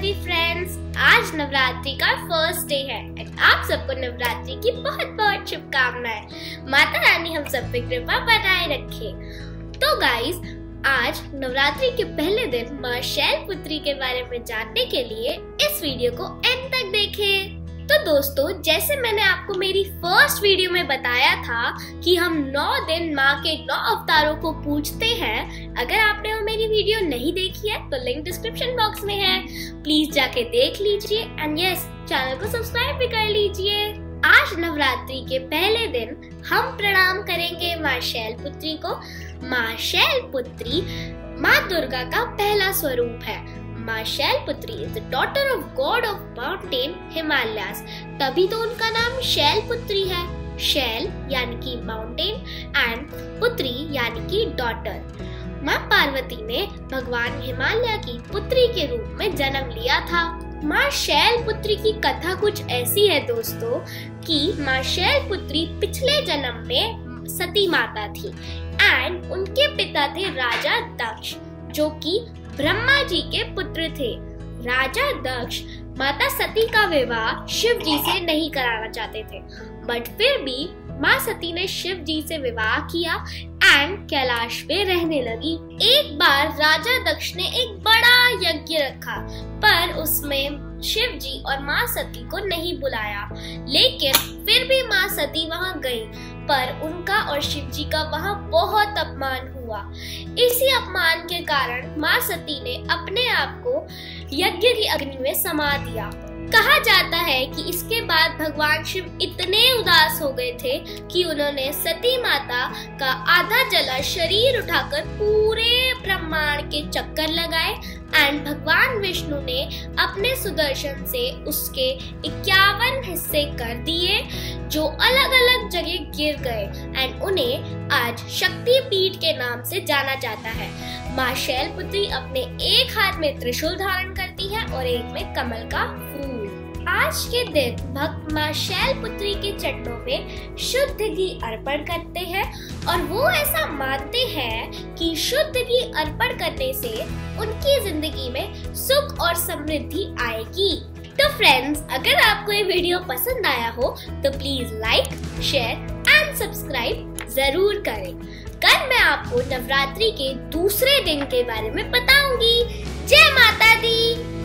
दी friends आज नवरात्रि का first day है आप सबको नवरात्रि की बहुत बहुत शुभकामनाएँ। माता रानी हम सब पे कृपा बनाए रखे। तो गाइस आज नवरात्रि के पहले दिन माँ शैल पुत्री के बारे में जानने के लिए इस वीडियो को एंड तक देखें। तो दोस्तों, जैसे मैंने आपको मेरी फ़र्स्ट वीडियो में बताया था कि हम नौ दिन माँ के नौ अवतारों को पूछते हैं, अगर आपने वीडियो नहीं देखी है तो लिंक डिस्क्रिप्शन बॉक्स में है। प्लीज़ जाके देख लीजिए एंड यस चैनल को सब्सक्राइब भी कर लीजिए। आज नवरात्रि के पहले दिन हम प्रणाम करेंगे माँ शैल पुत्री को। माँ शैल पुत्री माँ दुर्गा का पहला स्वरूप है। माँ Shailputri is the daughter of god of mountain Himalayas तभी तो उनका नाम शैल पुत्री है। शैल यानी कि माउंटेन एंड पुत्री यानी कि डॉटर माँ पार्वती ने भगवान हिमालय की पुत्री के रूप में जन्म लिया था। माँ शैल पुत्री की कथा कुछ ऐसी है दोस्तों कि माँ शैल पुत्री पिछले जन्म में सती माता थी एंड उनके पिता थे राजा दक्ष, जो कि ब्रह्मा जी के पुत्र थे। राजा दक्ष माता सती का विवाह शिव जी से नहीं कराना चाहते थे बट फिर भी माँ सती ने शिव जी से विवाह किया एंड कैलाश पे रहने लगी। एक बार राजा दक्ष ने एक बड़ा यज्ञ रखा, पर उसमें शिव जी और माँ सती को नहीं बुलाया। लेकिन फिर भी माँ सती वहाँ गई, पर उनका और शिव जी का वहाँ बहुत अपमान हुआ। इसी अपमान के कारण माँ सती ने अपने आप को यज्ञ की अग्नि में समा दिया। कहा जाता है कि इसके बाद भगवान शिव इतने उदास हो गए थे कि उन्होंने सती माता का आधा जला शरीर उठाकर पूरे ब्रह्मांड के चक्कर लगाए एंड भगवान विष्णु ने अपने सुदर्शन से उसके इक्यावन हिस्से कर दिए, जो अलग अलग जगह गिर गए एंड उन्हें आज शक्ति पीठ के नाम से जाना जाता है। माँ शैलपुत्री अपने एक हाथ में त्रिशूल धारण करती है और एक में कमल का फूल। आज के दिन भक्त माँ शैल पुत्री के चरणों में शुद्ध घी अर्पण करते हैं और वो ऐसा मानते हैं कि शुद्ध घी अर्पण करने से उनकी ज़िंदगी में सुख और समृद्धि आएगी। तो फ्रेंड्स अगर आपको ये वीडियो पसंद आया हो तो please like share and subscribe ज़रूर करें। कल मैं आपको नवरात्रि के दूसरे दिन के बारे में बताऊँगी। जय माता दी!